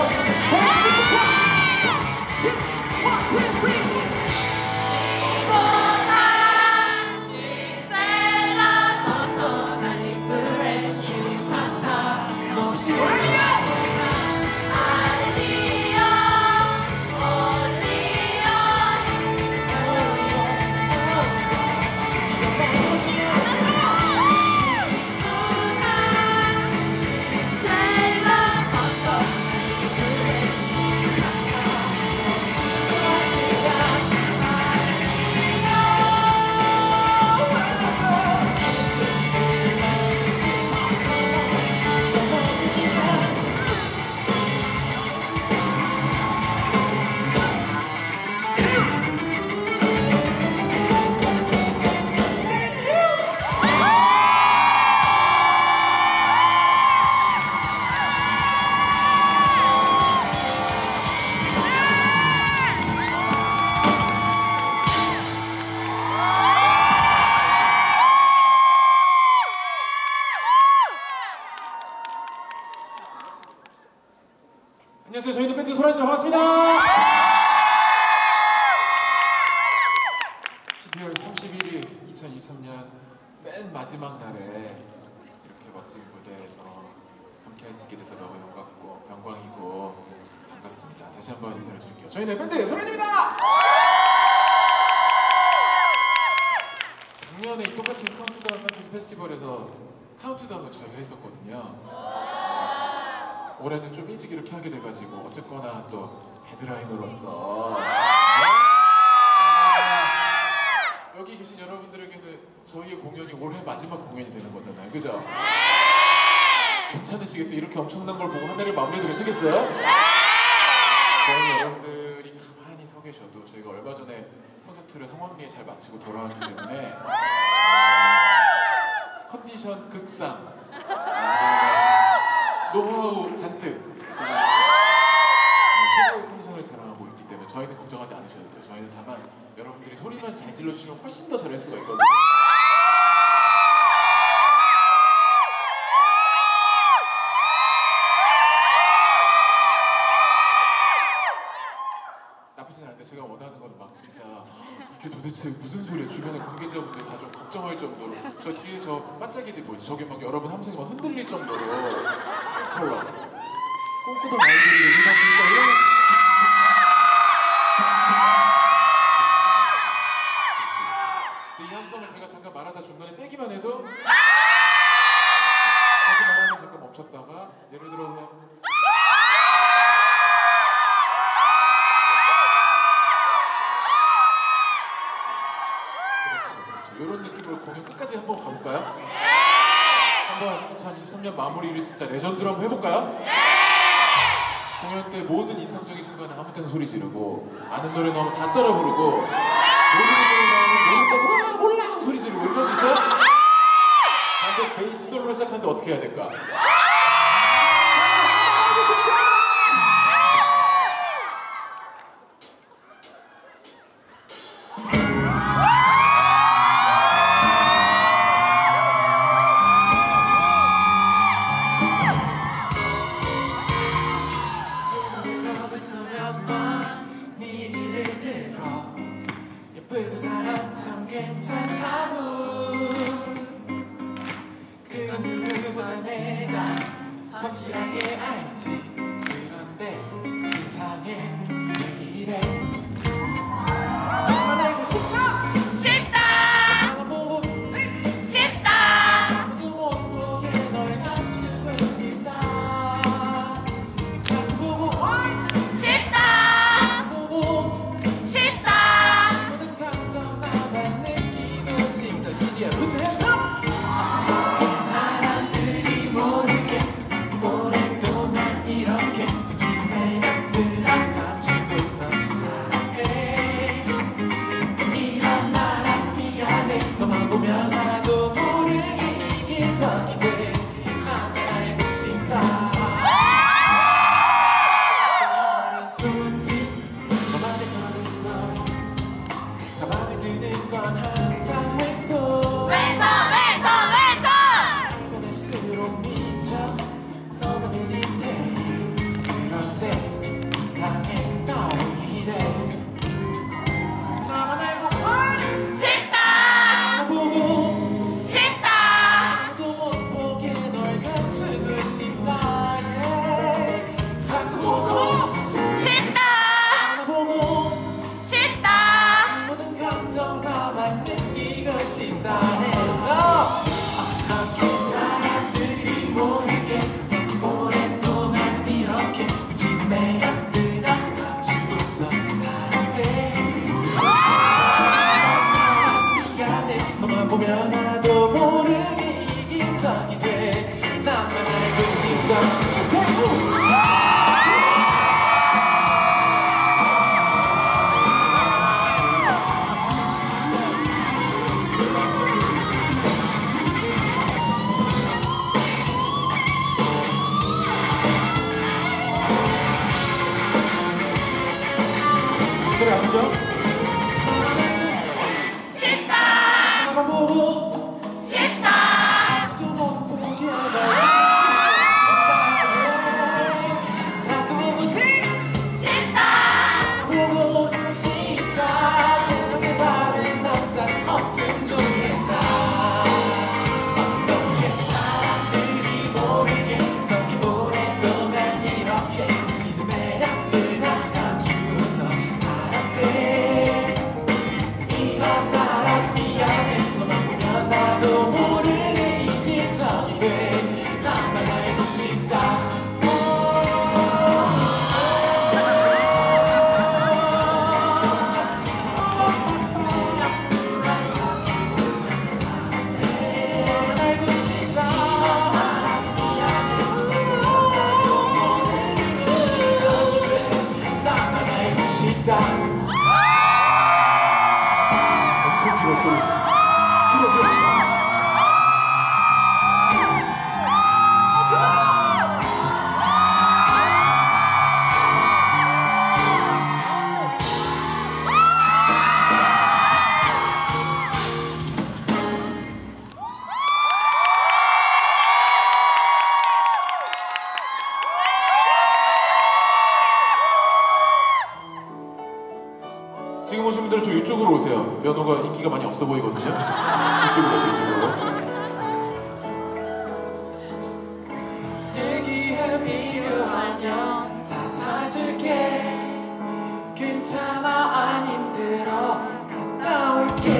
이 안녕하세요. 저희는 밴드 소란입니다. 반갑습니다. 12월 31일 2023년 맨 마지막 날에 이렇게 멋진 무대에서 함께 할 수 있게 돼서 너무 영광고, 영광이고 반갑습니다. 다시 한번 인사를 드릴게요. 저희는 밴드 소란입니다. 작년에 이 똑같은 카운트다운 판타지 페스티벌에서 카운트다운을 저희가 했었거든요. 올해는 좀 일찍 이렇게 하게 돼가지고 어쨌거나 또 헤드라이너로서 아, 여기 계신 여러분들에게는 저희의 공연이 올해 마지막 공연이 되는 거잖아요, 그죠? 괜찮으시겠어요? 이렇게 엄청난 걸 보고 한 해를 마무리해도 괜찮겠어요? 저희 여러분들이 가만히 서 계셔도 저희가 얼마 전에 콘서트를 성황리에 잘 마치고 돌아왔기 때문에 컨디션 극상 노하우 잔뜩 지금 최고의 컨디션을 자랑하고 있기 때문에 저희는 걱정하지 않으셔도 돼요. 저희는 다만 여러분들이 소리만 잘 질러주시면 훨씬 더 잘할 수가 있거든요. 나쁘진 않은데 제가 원하는 건 막 진짜 이게 도대체 무슨 소리야? 주변에 관계자분들 다 좀 걱정할 정도로. 저 뒤에 저 반짝이들 보이죠? 저게 막 여러분 함성이 막 흔들릴 정도로. 컬러 꿈꾸던 아이들이 여기다. 보니까 이런 그래서 이 함성을 제가 잠깐 말하다 중간에 떼기만 해도 볼까요? 네! 한번 2023년 마무리를 진짜 레전드로 한번 해볼까요? 네! 공연 때 모든 인상적인 순간에 아무 때나 소리 지르고 아는 노래 너무 다 따라 부르고 모르는 노래 나오면 모른다고 와 몰라 소리 지르고 이럴 수 있어요? 방금 베이스 솔로를 시작하는데 어떻게 해야 될까? 예쁜 사람 참 괜찮다고. 그건 누구보다 내가 확실하게 알지. する。 없어 보이거든요. 이쪽으로 오세요, 이쪽으로. 얘기해 필요하면 다 사줄게 괜찮아 안 힘들어 갔다 올게